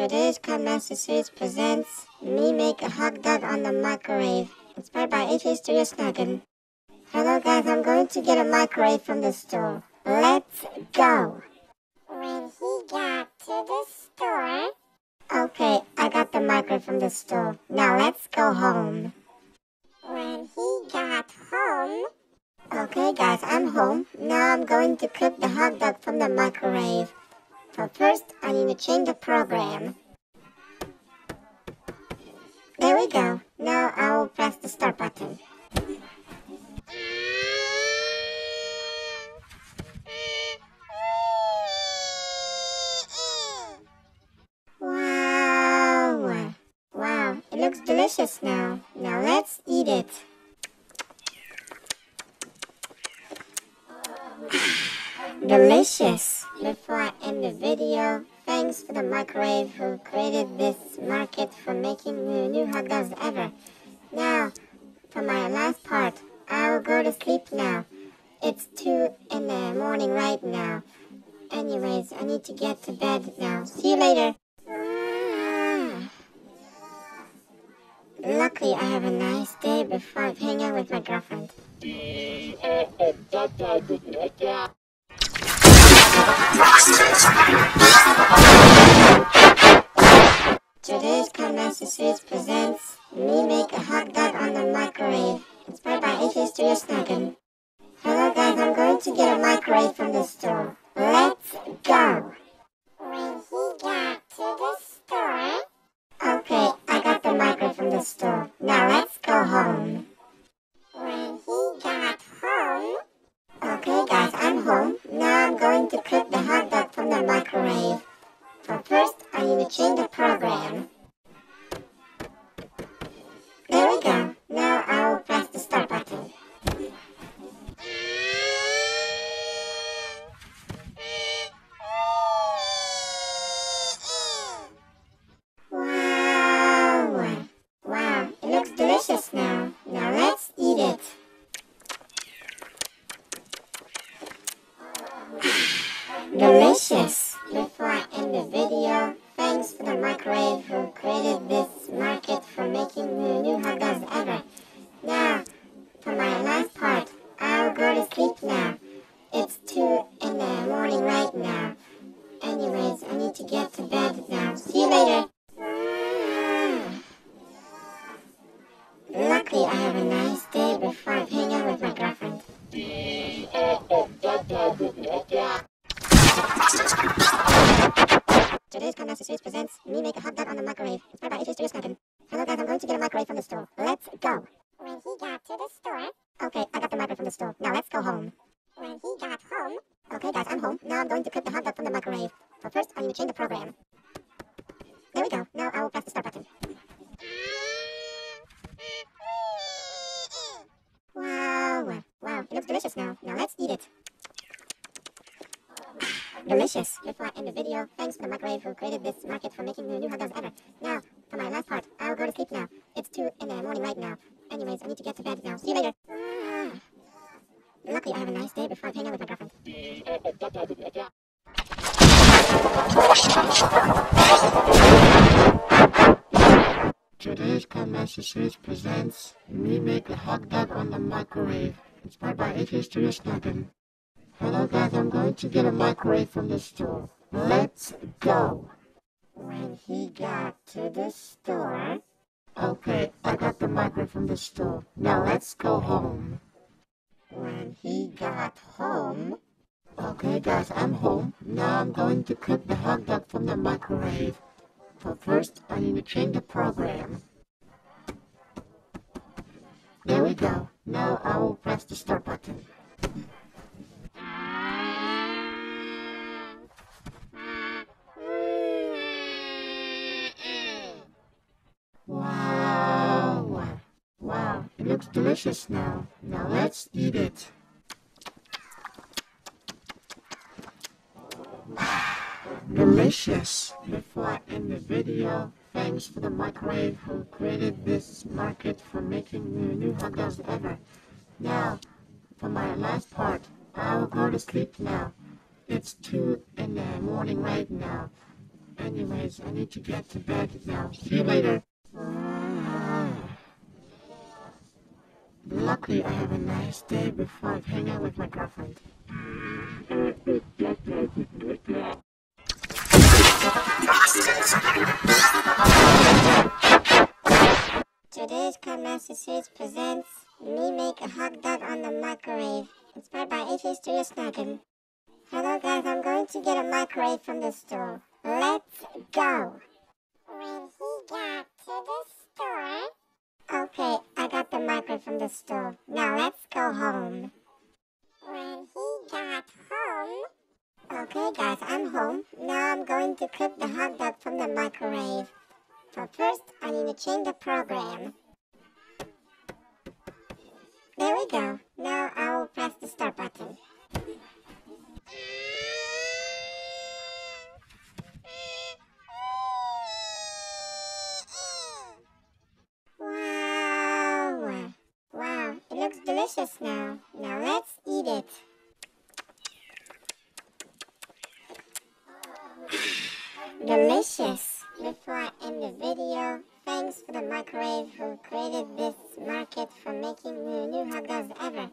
Today's Series presents Me Make a Hot Dog on the Microwave, inspired by AJ Studio Snuggin. Hello guys, I'm going to get a microwave from the store. Let's go! When he got to the store, Okay, I got the microwave from the store. Now let's go home. when he got home, Okay guys, I'm home. Now I'm going to cook the hot dog from the microwave. First, I need to change the program. There we go. Now I will press the start button. Wow! Wow, it looks delicious now. Now let's eat it. Delicious! Before I end the video, thanks to the microwave who created this market for making the new hot dogs ever. Now, for my last part, I will go to sleep now. It's 2 in the morning right now. Anyways, I need to get to bed now. See you later. Luckily, I have a nice day before I hang out with my girlfriend. Eh, eh, Today's Series presents Me Make a Hot Dog on the Microwave, inspired by AJ Studio Snuggin. Hello guys, I'm going to get a microwave from the store. Let's go! See you later. Luckily, I have a nice day before I hang out with my girlfriend. Today's KineMaster Series presents Me Make a Hot Dog on the Microwave, inspired by AJ Studio. Hello guys, I'm going to get a microwave from the store. Let's go! when he got to the store, Okay, I got the microwave from the store. Now let's go home. when he got home, Okay guys, I'm home. Now I'm going to cook the hot dog from the microwave. But first, I need to change the program. Delicious now. Now let's eat it. Delicious. Before I end the video, thanks to the microwave who created this market for making new hot dogs ever. Now, for my last part, I'll go to sleep now. It's 2 in the morning right now. Anyways, I need to get to bed now. See you later. Luckily, I have a nice day before I hang out with my girlfriend. Today's KineMaster Series presents Me Make a Hot Dog on the Microwave, inspired by AJ Studio Snuggin. Hello guys, I'm going to get a microwave from the store. Let's go! When he got to the store... Okay, I got the microwave from the store. Now let's go home. When he got home... Okay guys, I'm home. Now I'm going to cook the hot dog from the microwave. But first, I need to change the program. There we go. Now I will press the start button. Wow! Wow, it looks delicious now. Now let's eat it. Ah, delicious! Before I end the video, thanks for the microwave who created this market for making new hot dogs ever. Now, for my last part, I will go to sleep now. It's 2 in the morning right now. Anyways, I need to get to bed now. See you later. Luckily, I have a nice day before I hang out with my girlfriend. KineMaster Series presents Me Make a Hot Dog on the Microwave, inspired by AT Studio. Hello guys, I'm going to get a microwave from the store. Let's go! When he got to the store... Okay, I got the microwave from the store. Now let's go home. When he got home... Okay guys, I'm home. Now I'm going to cook the hot dog from the microwave. But first, I need to change the program. There we go. Now I will press the start button. Wow! Wow, it looks delicious now. Now let's eat it. Who created this market for making new hot dogs ever.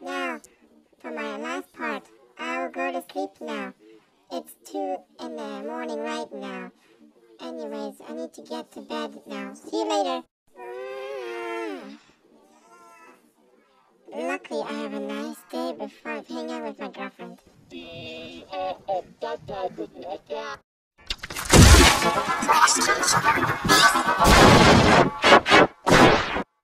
Now, for my last part, I will go to sleep now. It's 2 in the morning right now. Anyways, I need to get to bed now. See you later. Ah. Luckily, I have a nice day before I hang out with my girlfriend.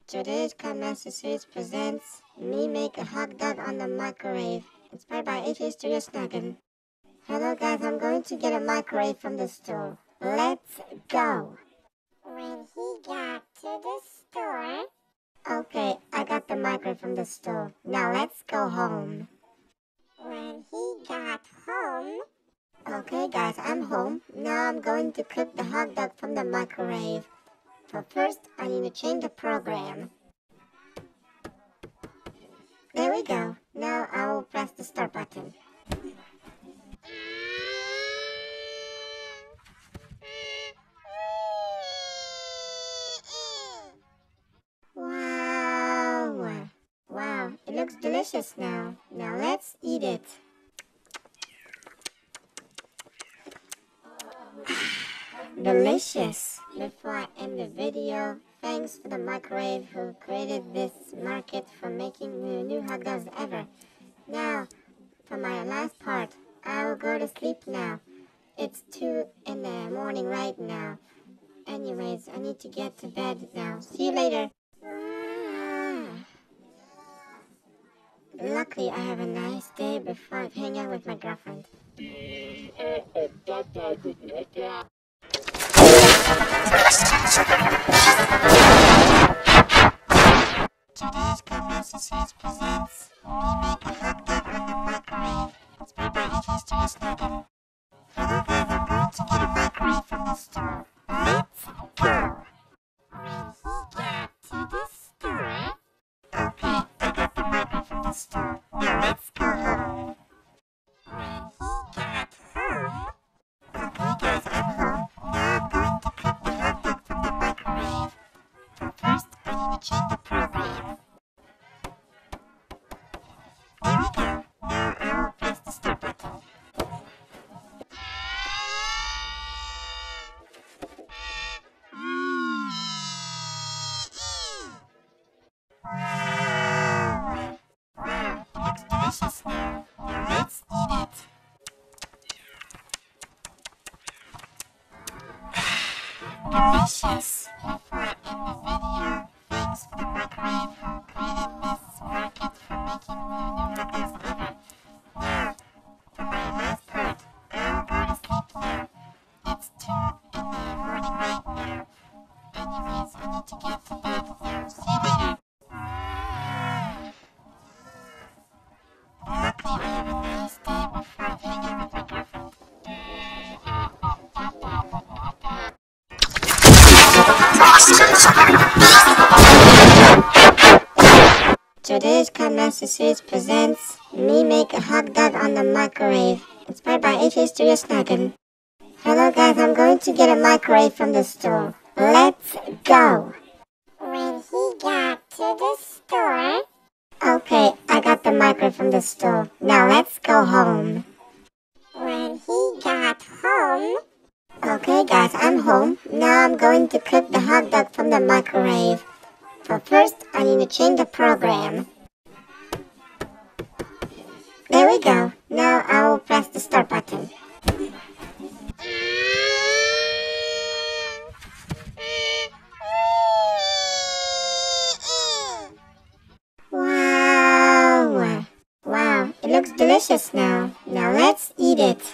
Today's KineMaster Series presents Me Make a Hot Dog on the Microwave, inspired by AT Studio Snuggin. Hello guys, I'm going to get a microwave from the store. Let's go! When he got to the store... Okay, I got the microwave from the store. Now let's go home. When he got home... Okay guys, I'm home. Now I'm going to cook the hot dog from the microwave. But first, I need to change the program. There we go. Now I will press the start button. Wow! Wow, it looks delicious now. Now let's eat it. Delicious! Before I end the video, thanks for the microwave who created this market for making the new hot dogs ever. Now, for my last part, I will go to sleep now. It's 2 in the morning right now. Anyways, I need to get to bed now. See you later. Luckily, I have a nice day before I hang out with my girlfriend. Eh, eh, eh, Today's KineMaster Series presents Me Make a Hot Dog on the Microwave, inspired by AT Studio it Today's Series presents Me Make a Hot Dog on the Microwave, inspired by AT Studio Snuggin. Hello guys, I'm going to get a microwave from the store. Let's go. When he got to the store, Okay, I got the microwave from the store. Now let's go home. when he got home, Okay guys, I'm home. Now I'm going to cook the hot dog from the microwave. But first, I need to change the program. There we go. Now I will press the start button. Wow! Wow, it looks delicious now. Now let's eat it.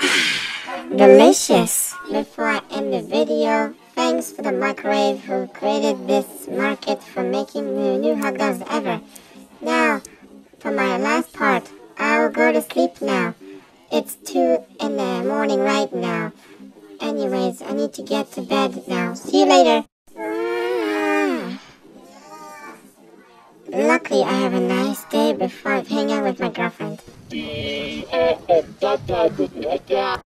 Delicious! Before I end the video, thanks for the microwave who created this market for making new hot dogs ever.